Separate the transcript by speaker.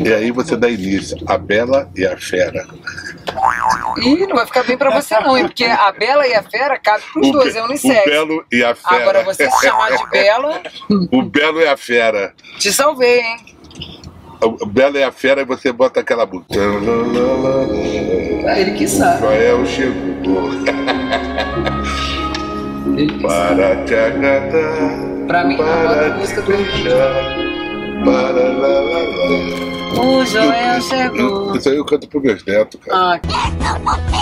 Speaker 1: E aí você dá início a Bela e a Fera.
Speaker 2: Ih, não vai ficar bem pra você não, hein? Porque a Bela e a Fera cabe pros
Speaker 1: O
Speaker 2: dois, é
Speaker 1: O
Speaker 2: unissex.
Speaker 1: Belo e a Fera.
Speaker 2: Agora você se chamar de Belo,
Speaker 1: O Belo e a Fera.
Speaker 2: te salvei, hein?
Speaker 1: O Belo e a Fera e você bota aquela música.
Speaker 2: Ele que sabe.
Speaker 1: Joel chegou
Speaker 2: Ele que sabe.
Speaker 1: para te agradar.
Speaker 2: Pra mim,
Speaker 1: para
Speaker 2: a música do
Speaker 1: deixar. Para lá, lá, lá.
Speaker 2: O Joel chegou.
Speaker 1: Isso aí eu canto pros meus netos, cara.
Speaker 2: Ah,